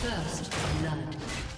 First blood.